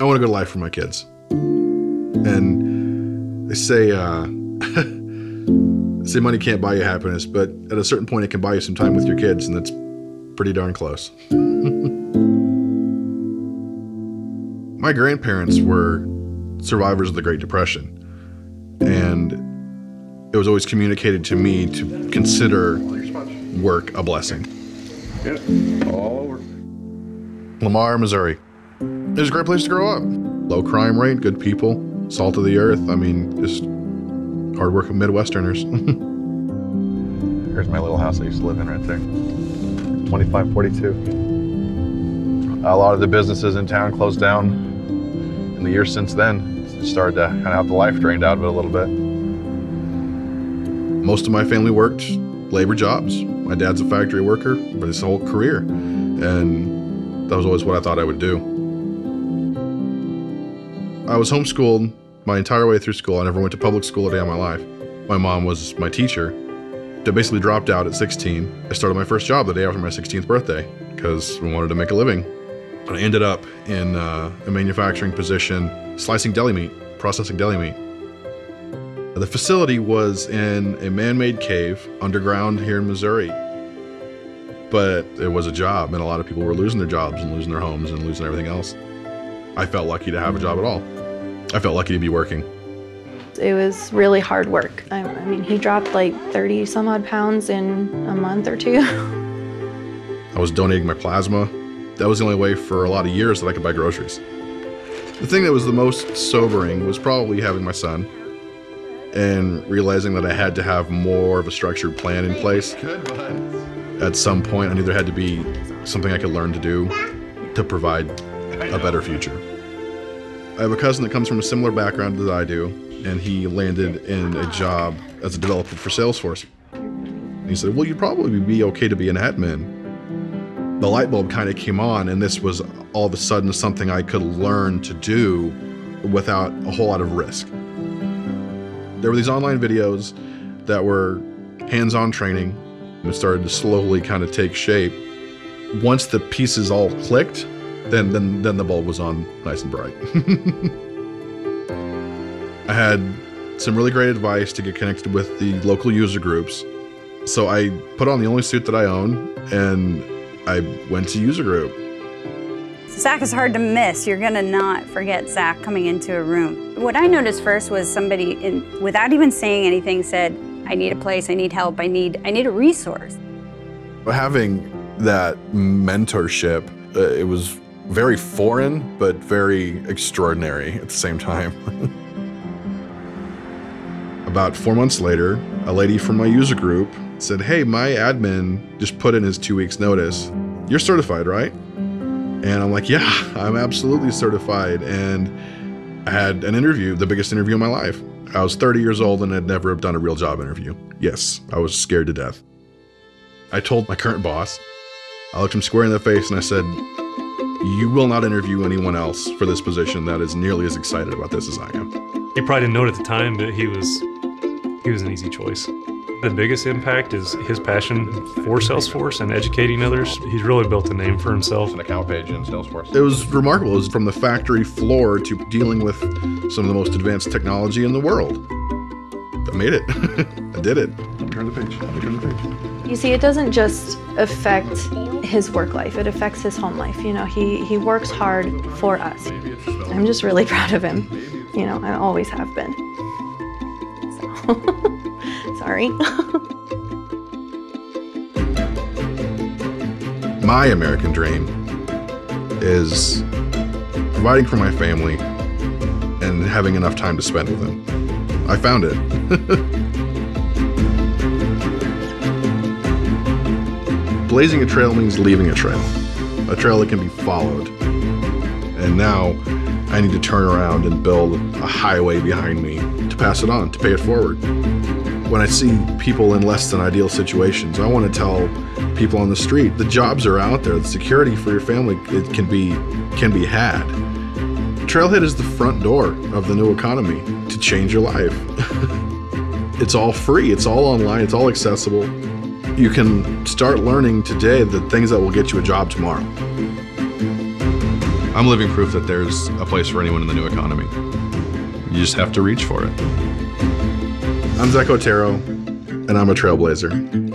I want a good life for my kids. And they say, uh, say money can't buy you happiness, but at a certain point, it can buy you some time with your kids, and that's pretty darn close. my grandparents were survivors of the Great Depression, and it was always communicated to me to consider work a blessing. Yeah, all over. Lamar, Missouri. It was a great place to grow up. Low crime rate, good people, salt of the earth. I mean, just hardworking Midwesterners. Here's my little house I used to live in right there. 2542. A lot of the businesses in town closed down in the years since then. It started to kind of have the life drained out of it a little bit. Most of my family worked labor jobs. My dad's a factory worker for his whole career. And that was always what I thought I would do. I was homeschooled my entire way through school. I never went to public school a day in my life. My mom was my teacher. I basically dropped out at 16. I started my first job the day after my 16th birthday because we wanted to make a living. I ended up in uh, a manufacturing position, slicing deli meat, processing deli meat. The facility was in a man made cave underground here in Missouri. But it was a job, and a lot of people were losing their jobs and losing their homes and losing everything else. I felt lucky to have a job at all. I felt lucky to be working. It was really hard work. I, I mean, he dropped like 30 some odd pounds in a month or two. I was donating my plasma. That was the only way for a lot of years that I could buy groceries. The thing that was the most sobering was probably having my son and realizing that I had to have more of a structured plan in place. At some point, I knew there had to be something I could learn to do to provide a better future. I have a cousin that comes from a similar background that I do, and he landed in a job as a developer for Salesforce. And he said, Well, you'd probably be okay to be an admin. The light bulb kind of came on, and this was all of a sudden something I could learn to do without a whole lot of risk. There were these online videos that were hands on training. It started to slowly kind of take shape. Once the pieces all clicked, then then then the bulb was on nice and bright. I had some really great advice to get connected with the local user groups. So I put on the only suit that I own and I went to user group. Zac is hard to miss. You're gonna not forget Zac coming into a room. What I noticed first was somebody, in, without even saying anything, said, "I need a place. I need help. I need, I need a resource." Having that mentorship, uh, it was very foreign, but very extraordinary at the same time. About four months later, a lady from my user group said, Hey, my admin just put in his two weeks' notice. You're certified, right? And I'm like, Yeah, I'm absolutely certified. And I had an interview, the biggest interview of my life. I was 30 years old and had never done a real job interview. Yes, I was scared to death. I told my current boss, I looked him square in the face and I said, You will not interview anyone else for this position that is nearly as excited about this as I am. He probably didn't know it at the time, but he was he was an easy choice. The biggest impact is his passion for Salesforce and educating others. He's really built a name for himself. An account page in Salesforce. It was remarkable. It was from the factory floor to dealing with some of the most advanced technology in the world. I made it. I did it. Turn the page. Let me turn the page. You see, it doesn't just affect his work life, it affects his home life. You know, he, he works hard for us. I'm just really proud of him. You know, I always have been. So, sorry. My American dream is providing for my family and having enough time to spend with them. I found it. Blazing a trail means leaving a trail, a trail that can be followed. And now I need to turn around and build a highway behind me to pass it on, to pay it forward. When I see people in less than ideal situations, I want to tell people on the street the jobs are out there, the security for your family it can be can be had. Trailhead is the front door of the new economy to change your life. it's all free, it's all online, it's all accessible. You can start learning today the things that will get you a job tomorrow. I'm living proof that there's a place for anyone in the new economy. You just have to reach for it. I'm Zac Otero, and I'm a trailblazer.